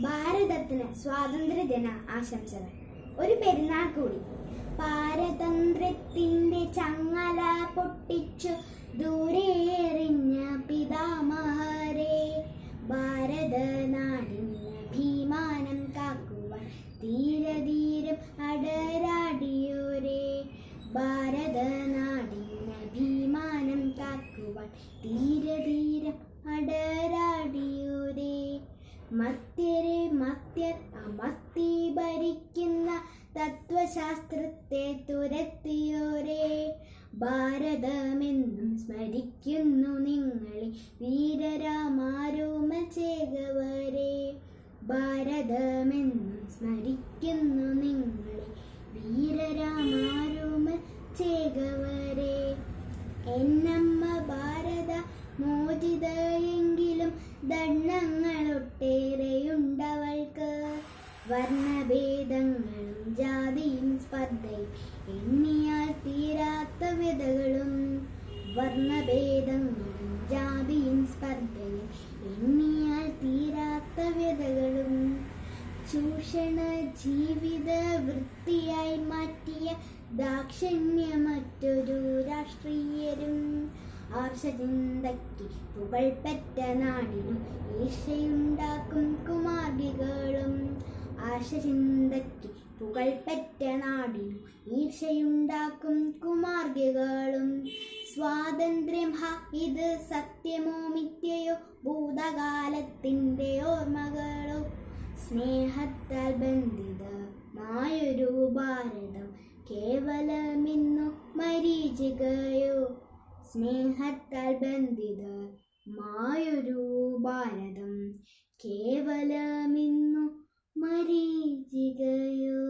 ഭാരതത്തിന് സ്വാതന്ത്ര്യദിന ആശംസകൾ. ഒരു പെരുന്നാൾ കൂടി. പാരതന്ത്ര്യത്തിന്റെ ചങ്ങല പൊട്ടിച്ചു ദൂരെ എറിഞ്ഞ പിതാമഹരെ. ഭാരത നാടിന് ഭീമാനം കാക്കുവാൻ ധീരധീരം അടരാടിയോരെ. ഭാരത നാടിന് ഭീമാനം കാക്കുവാൻ ധീരധീരം അമർത്തി ഭരിക്കുന്ന തത്വശാസ്ത്രത്തെ തുരത്തിയോരെ. ഭാരതമെന്നും സ്മരിക്കുന്നു നിങ്ങളെ വീരരാമാരോമ ചേകവരെ ഭാരതമെന്നും സ്മരിക്കുന്നു നിങ്ങളെ വീരരാമാരോമ ചേകവരെ എന്നമ്മ ഭാരത മോചിതയെങ്കിലും ദണ്ണങ്ങളൊട്ടേറെയുണ്ടവൾക്ക് വർണഭേദങ്ങളും ജാതിയും സ്പർദ്ധയും എണ്ണിയാൽ തീരാത്ത വ്യതകളും. വർണഭേദങ്ങളും ജാതിയും സ്പർദ്ധയും എണ്ണിയാൽ തീരാത്ത വ്യതകളും. ചൂഷണ ജീവിത വൃത്തിയായി മാറ്റിയ ദാക്ഷണ്യമറ്റൊരു രാഷ്ട്രീയരും. ആർഷചിന്തയ്ക്ക് പുകൾപ്പെട്ട നാടിനും ഈർഷയുണ്ടാക്കും കുമാർഗികളും. ആർഷചിന്തയ്ക്ക് പുകൾപ്പെട്ട നാടിനു ഈർഷയുണ്ടാക്കും കുമാർഗികളും. സ്വാതന്ത്ര്യം ഹ ഇത് സത്യമോ മിത്യയോ ഭൂതകാലത്തിന്റെ ഓർമ്മകളോ? സ്നേഹത്താൽ ബന്ധിതമായൊരു ഭാരതം കേവലമിന്നു മരീചികയോ? സ്നേഹത്താൽ ബന്ധിതമായൊരു ഭാരതം കേവലമിന്നു മരീചികയോ